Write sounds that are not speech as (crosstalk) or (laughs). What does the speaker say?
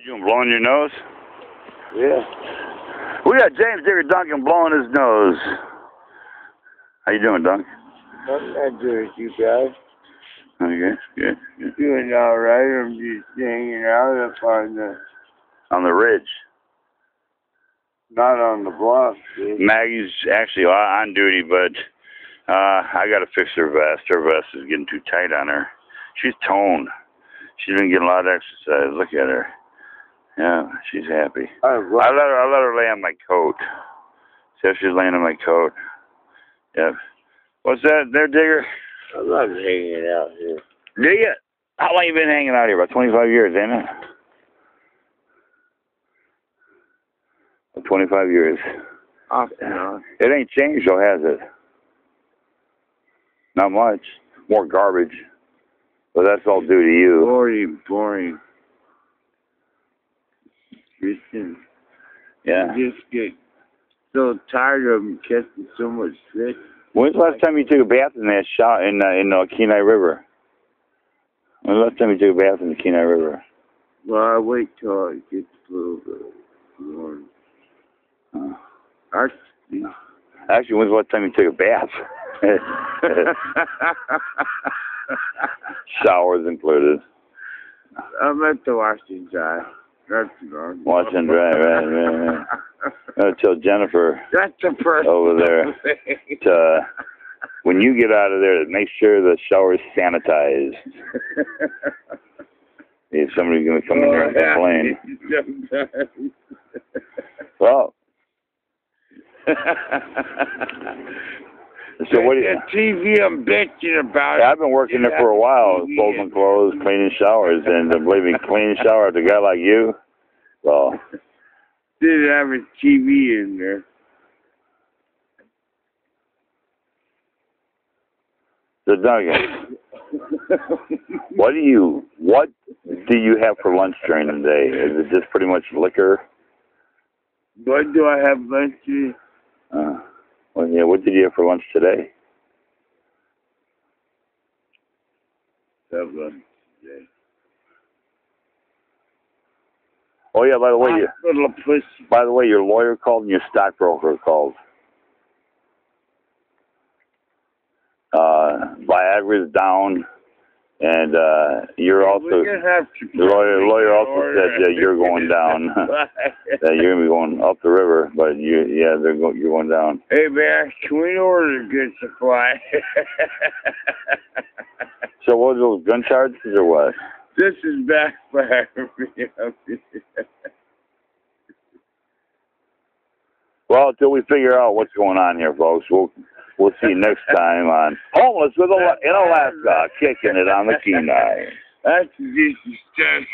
You doing blowing your nose? Yeah. We got James Digger Duncan blowing his nose. How you doing, Dunk? I'm not doing too bad. Okay, good, good. Doing all right. I'm just hanging out up on the, On the ridge. not on the bluff. See? Maggie's actually on on duty, but uh, I got to fix her vest. Her vest is getting too tight on her. She's toned. She's been getting a lot of exercise. Look at her. Yeah, she's happy. I I let her. I let her lay on my coat. See if she's laying on my coat. Yeah. What's that, there, Digger? I love hanging out here. Do you? How long you been hanging out here? About 25 years, ain't it? About 25 years. Off and on. It ain't changed, though, has it? Not much. More garbage. But that's all due to you. Boring, boring. Christian, Yeah. I just get so tired of them catching so much fish. When's the last time you took a bath in that shot in uh, in the Kenai River? When's the last time you took a bath in the Kenai River? Well, I wait till it gets a little bit warm. Uh, Actually, actually, when's the last time you took a bath? (laughs) Showers included. I'm at the washing dry. That's and dry, right, right, right. Uh, (laughs) tell Jennifer That's the first Over there. to, uh, when you get out of there, make sure the shower's sanitized. (laughs) If somebody's gonna come in here and complain. (laughs) Well, so what do you? The TV I'm bitching about. Yeah, I've been working there for a while, folding clothes, (laughs) cleaning showers, and believe me, cleaning shower with a guy like you, well, Didn't have a TV in there. the Duncan. What do you what do you have for lunch during the day? Is it just pretty much liquor? What do I have lunch? Uh, well, yeah. What did you have for lunch today? Have lunch today. Oh yeah. By the way, you, by the way, your lawyer called and your stockbroker called. Uh, Viagra's down, and uh, you're also We're gonna have to the lawyer. Lawyer also said that you're going down. (laughs) that you're gonna be going up the river, but you yeah, they're go, you're going down. hey man, can we order a good supply? (laughs) So what are those gun charges or what? this is backfiring me up (laughs) here. Well, until we figure out what's going on here, folks, we'll we'll see you next time on Homeless with Ala- in Alaska, kicking it on the Kenai. (laughs) That's just a